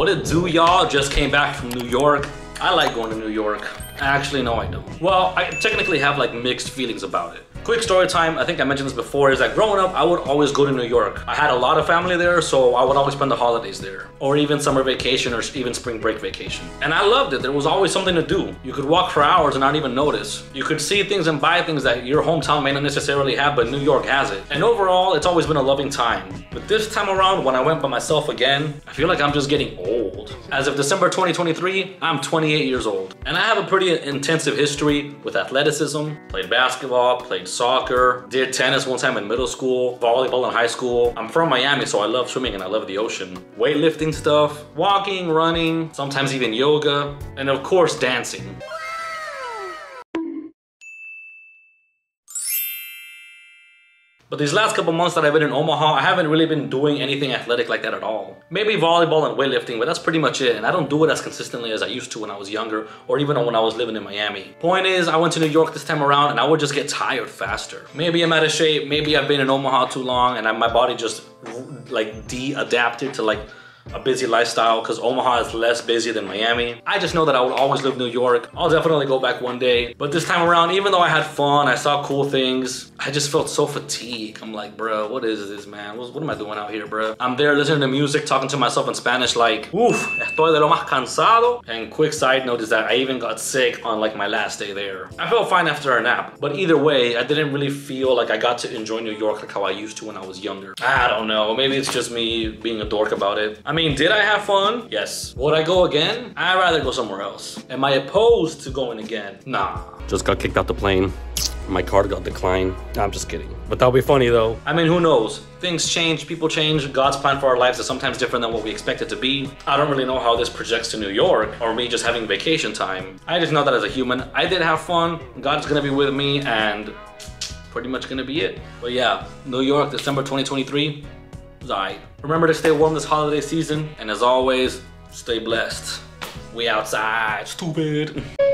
What it do, y'all? Just came back from New York. I like going to New York. Actually, no, I don't. Well, I technically have like mixed feelings about it. Quick story time, I think I mentioned this before, is that growing up, I would always go to New York. I had a lot of family there, so I would always spend the holidays there. Or even summer vacation or even spring break vacation. And I loved it. There was always something to do. You could walk for hours and not even notice. You could see things and buy things that your hometown may not necessarily have, but New York has it. And overall, it's always been a loving time. But this time around, when I went by myself again, I feel like I'm just getting old. As of December 2023, I'm 28 years old. And I have a pretty intensive history with athleticism, played basketball, played soccer, did tennis one time in middle school, volleyball in high school. I'm from Miami, so I love swimming and I love the ocean. Weightlifting stuff, walking, running, sometimes even yoga, and of course dancing. But these last couple months that I've been in Omaha, I haven't really been doing anything athletic like that at all. Maybe volleyball and weightlifting, but that's pretty much it. And I don't do it as consistently as I used to when I was younger or even when I was living in Miami. Point is, I went to New York this time around and I would just get tired faster. Maybe I'm out of shape, maybe I've been in Omaha too long and I, my body just like de-adapted to like a busy lifestyle because Omaha is less busy than Miami. I just know that I will always live New York. I'll definitely go back one day. But this time around, even though I had fun, I saw cool things, I just felt so fatigued. I'm like, bro, what is this, man? What, what am I doing out here, bro? I'm there listening to music, talking to myself in Spanish like, Uf, estoy de lo más cansado. And quick side note is that I even got sick on like my last day there. I felt fine after a nap. But either way, I didn't really feel like I got to enjoy New York like how I used to when I was younger. I don't know. Maybe it's just me being a dork about it. I mean, did I have fun? Yes. Would I go again? I'd rather go somewhere else. Am I opposed to going again? Nah. Just got kicked out the plane. My card got declined. I'm just kidding. But that'll be funny though. I mean, who knows? Things change, people change. God's plan for our lives is sometimes different than what we expect it to be. I don't really know how this projects to New York or me just having vacation time. I just know that as a human, I did have fun. God's gonna be with me and pretty much gonna be it. But yeah, New York, December 2023. Alright. Remember to stay warm this holiday season, and as always, stay blessed. We outside, stupid.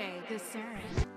DJ D-Sern.